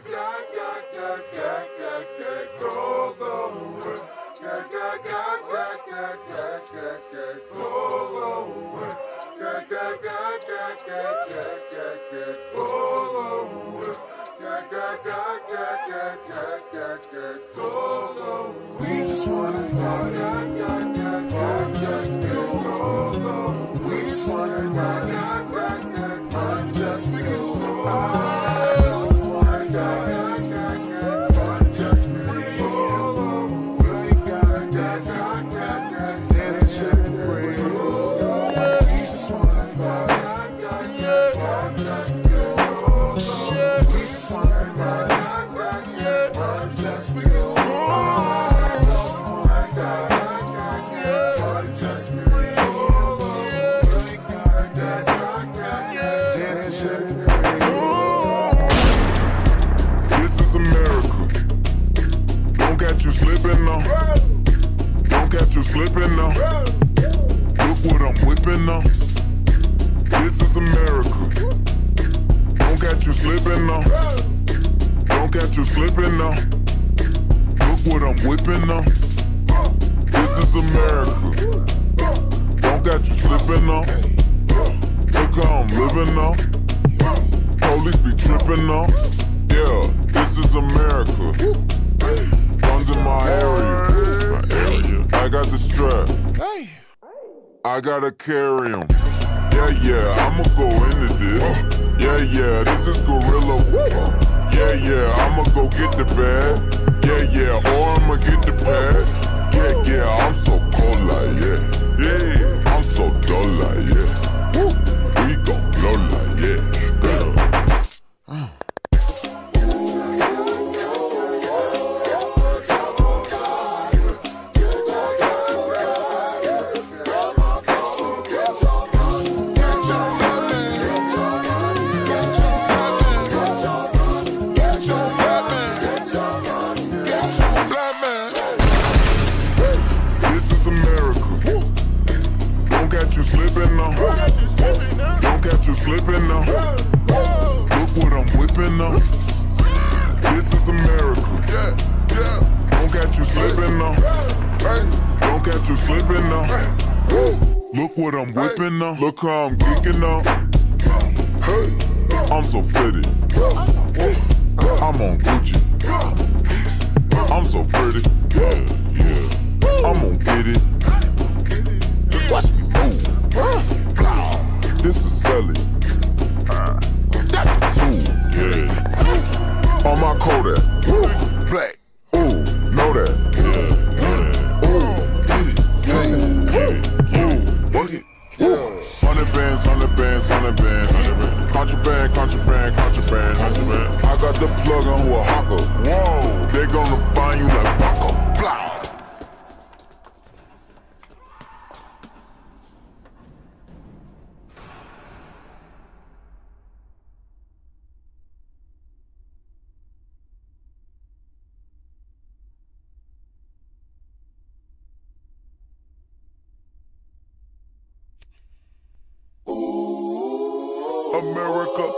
We just wanna party. We just wanna party. Is America. Don't catch you slipping now. Don't catch you slipping now. Look what I'm whipping now. This is America. Don't catch you slipping now. Don't catch you slipping now. Look what I'm whipping now. This is America. Don't catch you slipping now. Look how I'm living now. Police be tripping now. Yeah, this is America. Guns in my area. I got the strap. I gotta carry 'em. Yeah, yeah, I'ma go into this. Yeah, yeah, this is guerilla. Yeah, yeah, I'ma go get the bag. Yeah, yeah, or I'ma get the pad. Yeah, yeah, I'm so cold like. Yeah, I'm so dull like yeah. This is America. Don't catch you slipping now. Don't catch you slipping now. Look what I'm whipping now. This is America. Don't catch you slipping now. Don't catch you slipping now. Look what I'm whipping now. Look how I'm kicking now. I'm so fitted. I'm on Gucci. So. Yeah. I'm gonna get it. Watch me move. This is Sally. That's a tool. Yeah. On my Kodak. Black. Ooh, know that. Yeah. Ooh, get it. Yeah. Ooh, work it. Hundred bands, hundred bands, hundred bands. Contraband, contraband, contraband. I got the plug on Oaxaca. Whoa. They gonna America.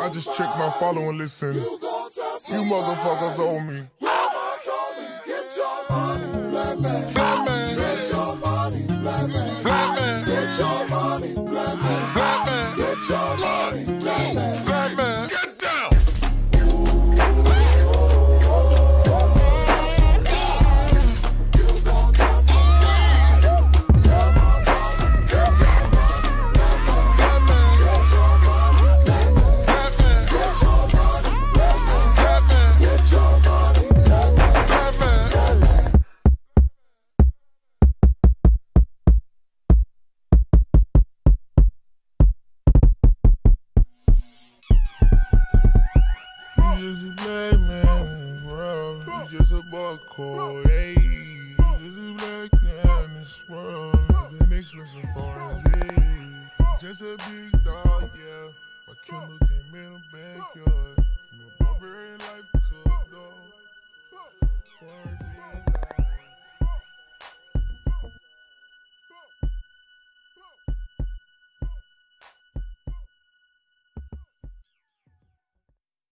I just checked my following listen. You motherfuckers owe me. Money, black man. Man. Get your money, black man. Get your money, black man. Just a black man in this world. You just a buckhole, hey. You just a black man in this world. Been expensive foreigns, hey. Just a big dog, yeah. My Kindle came in the backyard. A barbarian life to a dog. Quarantine.